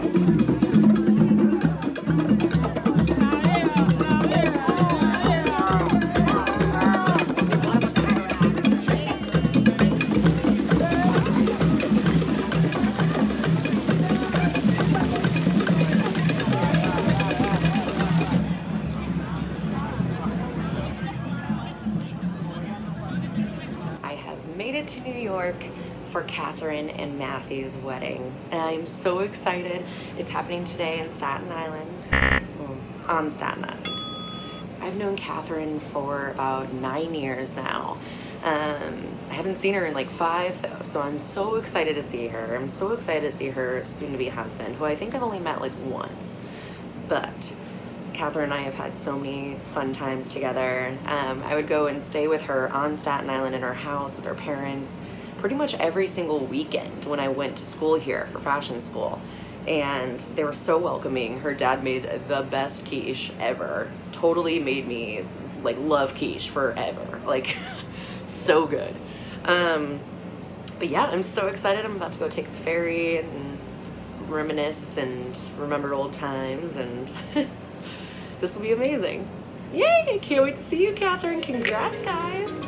I have made it to New York for Kathryn and Matthew's wedding. I'm so excited. It's happening today in Staten Island, well, on Staten Island. I've known Kathryn for about nine years now. Um, I haven't seen her in like five though, so I'm so excited to see her. I'm so excited to see her soon to be husband, who I think I've only met like once. But Kathryn and I have had so many fun times together. Um, I would go and stay with her on Staten Island in her house with her parents pretty much every single weekend when I went to school here for fashion school. And they were so welcoming. Her dad made the best quiche ever. Totally made me like love quiche forever. Like so good. Um, but yeah, I'm so excited. I'm about to go take the ferry and reminisce and remember old times and this will be amazing. Yay! Can't wait to see you, Kathryn. Congrats, guys.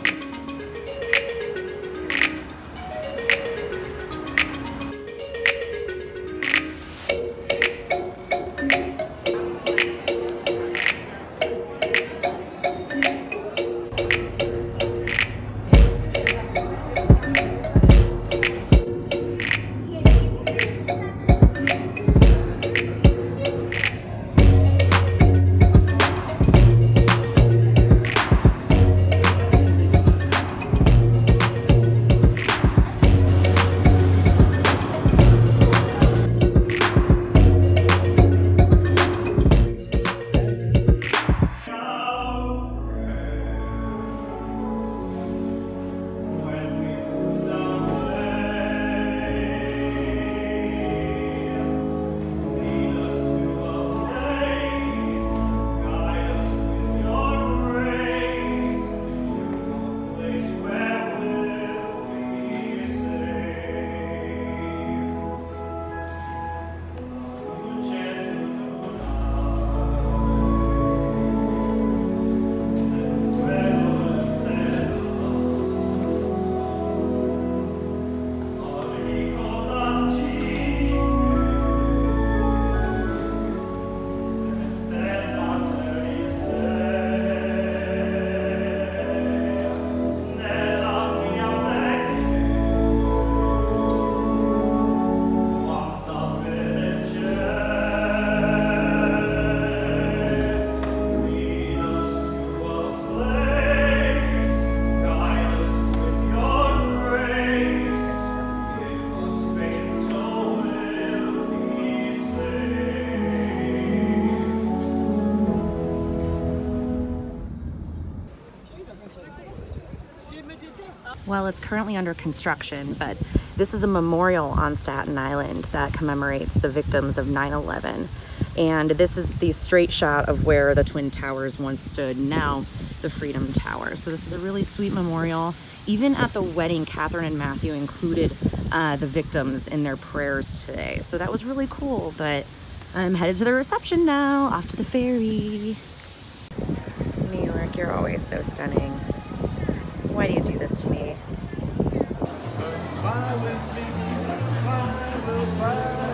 Well, it's currently under construction, but this is a memorial on Staten Island that commemorates the victims of 9-11. And this is the straight shot of where the Twin Towers once stood, now the Freedom Tower. So this is a really sweet memorial. Even at the wedding, Kathryn and Matthew included uh, the victims in their prayers today. So that was really cool, but I'm headed to the reception now, off to the ferry. New York, you're always so stunning. Why do you do this to me? Fly with me, fly, fly,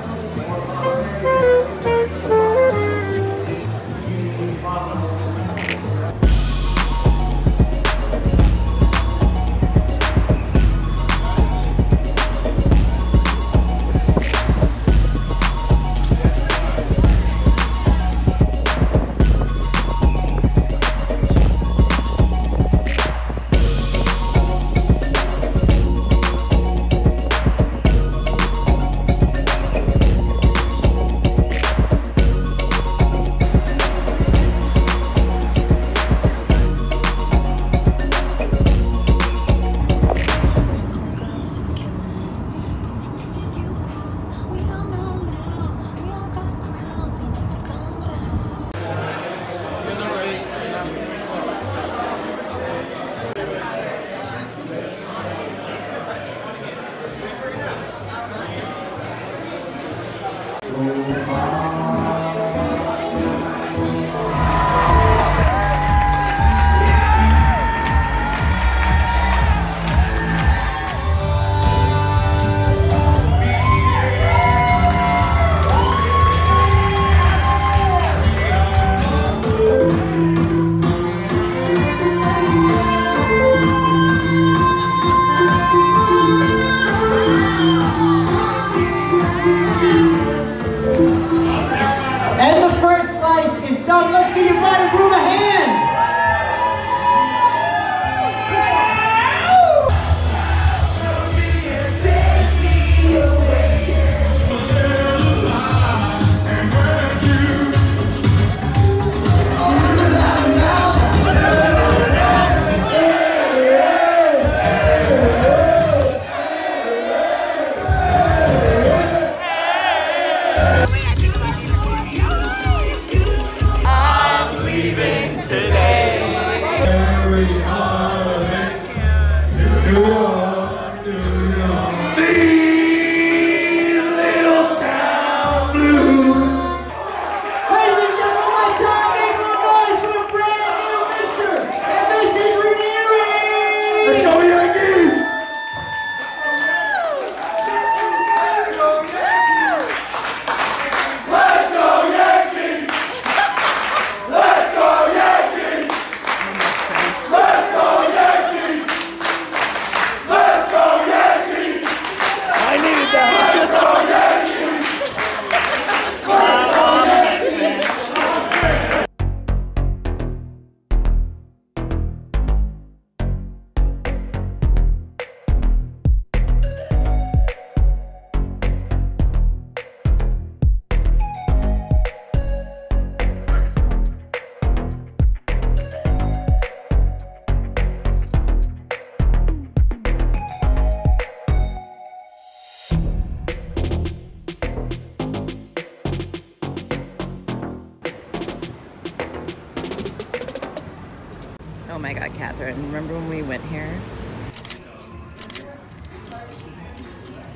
Kathryn. Remember when we went here?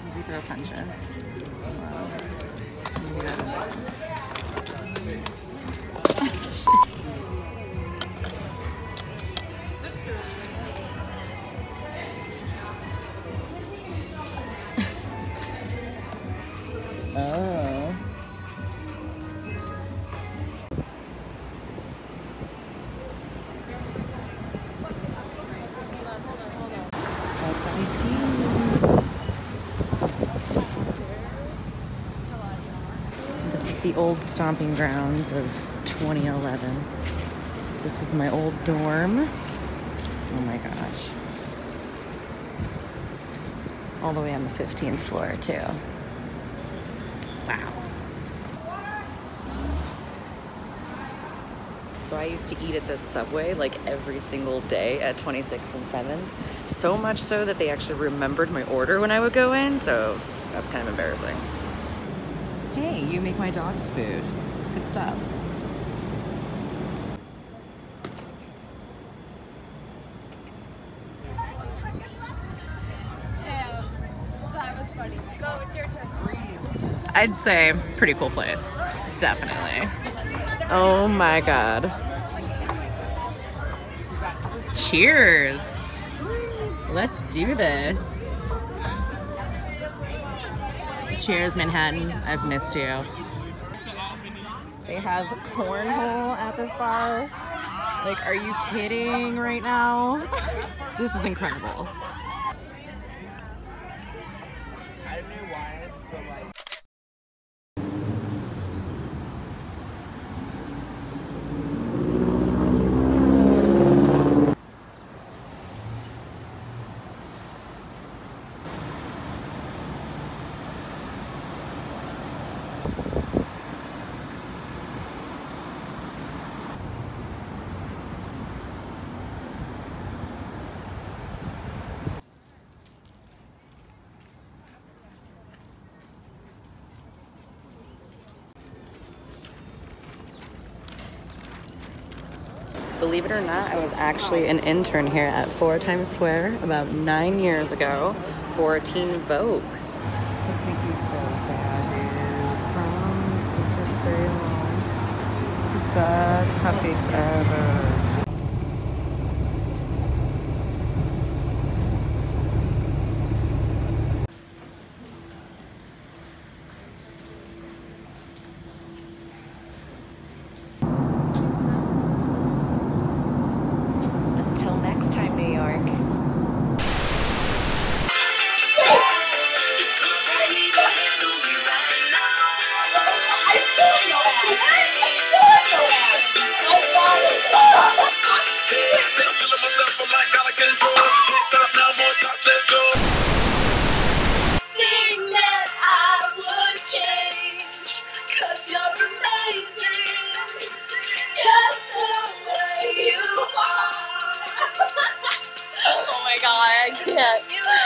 Easy throw punches. This is the old stomping grounds of 2011. This is my old dorm. Oh my gosh. All the way on the 15th floor, too. So I used to eat at this Subway like every single day at 26th and 7th. So much so that they actually remembered my order when I would go in, so that's kind of embarrassing. Hey, you make my dog's food. Good stuff. That was funny. Go, it's your turn. I'd say pretty cool place. Definitely. Oh my god. Cheers. Let's do this. Cheers, Manhattan. I've missed you. They have cornhole at this bar. Like, are you kidding right now? This is incredible. Believe it or not, I was actually an intern here at 4 Times Square about nine years ago for Teen Vogue. This makes me so sad, dude. Crumbs is for sale. The best cupcakes ever.